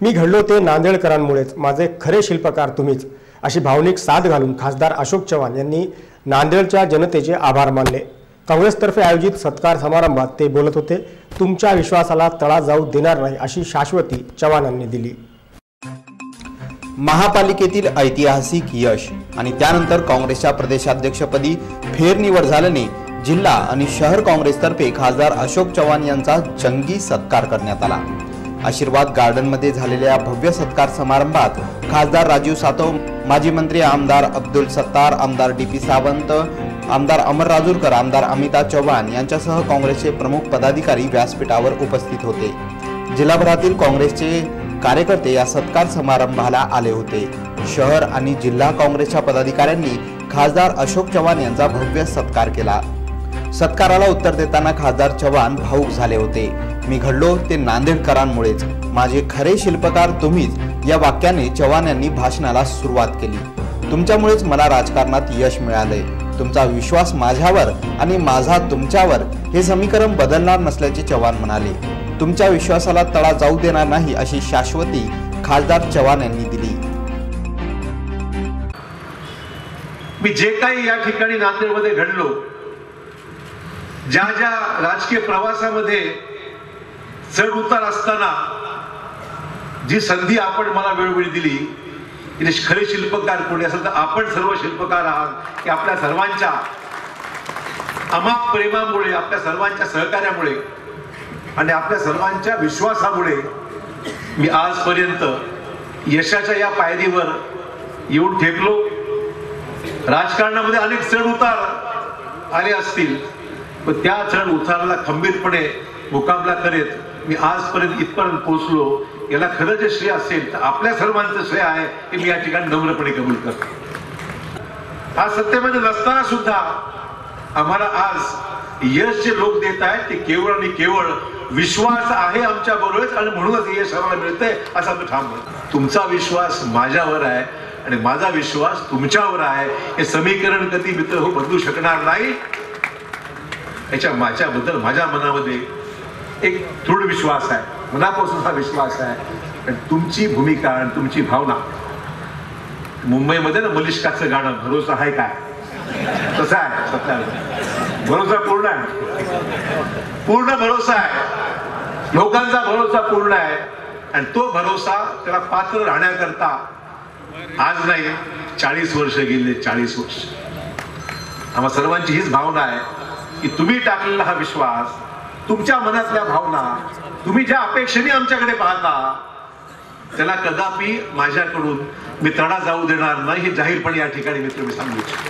मी घडलो ते नांदेडकरांमुळेच. माझे खरे शिल्पकार तुम्हीच. अशी भावनिक साथ घालून खासदार अशोक चव्हाण यांनी नांदेडच्या जनतेचे आभार मानले. काँग्रेसतर्फे आयोजित सत्कार समारंभात ते बोलत होते तुमच्या विश्वासाला तळा जाऊ देणार नाही अशी शाश्वती चव्हाणांनी दिली. महापालिकेतील ऐतिहासिक यश आणि त्यानंतर काँग्रेसच्या प्रदेशाध्यक्षपदी फेरनिवड झाल्याने जिल्हा आणि शहर काँग्रेसतर्फे खासदार अशोक चव्हाण यांचा जंगी सत्कार करण्यात आला. आशीर्वाद गार्डनमध्ये झालेल्या भव्य सत्कार समारंभात खासदार राजीव सातव माजी मंत्री आमदार अब्दुल सत्तार आमदार डी पी सावंत आमदार अमर राजूरकर आमदार अमिता चव्हाण यांच्यासह काँग्रेसचे प्रमुख पदाधिकारी व्यासपीठावर उपस्थित होते. जिल्हाभरातील काँग्रेसचे कार्यकर्ते या सत्कार समारंभाला आले होते. शहर आणि जिल्हा काँग्रेसच्या पदाधिकाऱ्यांनी खासदार अशोक चव्हाण यांचा भव्य सत्कार केला. सत्काराला उत्तर देताना खासदार चव्हाण भाऊक झाले होते. मी घडलो ते नांदेडकरांमुळेच. माझे खरे शिल्पकार तुम्हीच या वाक्याने चव्हाण यांनी भाषणाला सुरुवात केली. तुमच्यामुळेच मला राजकारणात यश मिळाले तुमचा विश्वास माझ्यावर आणि माझा तुमच्यावर हे समीकरण बदलणार नसल्याचे चव्हाण म्हणाले. तुमच्या विश्वासाला तडा जाऊ देणार नाही अशी शाश्वती खासदार चव्हाण यांनी दिली. मी जे काही या ठिकाणी नांदेडमध्ये घडलो ज्या ज्या राजकीय प्रवासामध्ये चढ उतार असताना जी संधी आपण मला वेळोवेळी दिली की खरे शिल्पकार कोणी असेल तर आपण सर्व शिल्पकार आहात की आपल्या सर्वांच्या अमाप प्रेमामुळे आपल्या सर्वांच्या सहकार्यामुळे आणि आपल्या सर्वांच्या विश्वासामुळे मी आजपर्यंत यशाच्या या पायरीवर येऊन ठेपलो. राजकारणामध्ये अनेक चढ उतार आले असतील पण त्या चढ उताराला खंबीरपणे मुकाबला करीत मी आजपर्यंत इथपर्यंत पोहोचलो. याला खरं जे श्रेय असेल तर आपल्या सर्वांचं श्रेय आहे हे मी या ठिकाणी नम्रपणे कबूल करतो. आज सत्तेमध्ये नसताना सुद्धा आम्हाला आज यश जे लोक देत आहेत ते केवळ आणि केवळ विश्वास आहे आमच्या बरोबरच आणि म्हणूनच यश आम्हाला मिळतंय असं आम्ही ठाम म्हणतो तुमचा विश्वास माझ्यावर आहे आणि माझा विश्वास तुमच्यावर आहे. हे समीकरण कधी मित्र हो बदलू शकणार नाही. याच्या माझ्याबद्दल माझ्या मनामध्ये एक दृढ विश्वास आहे मनापासून हा विश्वास आहे. पण तुमची भूमिका आणि तुमची भावना मुंबईमध्ये ना मलिष्काचं गाणं भरोसा आहे काय? तसा आहे सत्याला. भरोसा पूर्ण आहे. पूर्ण भरोसा आहे. लोकांचा भरोसा पूर्ण आहे. आणि तो भरोसा त्याला पात्र राहण्याकरता आज नाही चाळीस वर्ष गेले चाळीस वर्ष. आम्हा सर्वांची हीच भावना आहे की तुम्ही टाकलेला हा विश्वास तुमच्या मनातल्या भावना तुम्ही ज्या अपेक्षेने आमच्याकडे पाहता त्याला कदापि माझ्याकडून मी तडा जाऊ देणार नाही हे जाहीरपणे या ठिकाणी मित्र मी सांगू इच्छितो.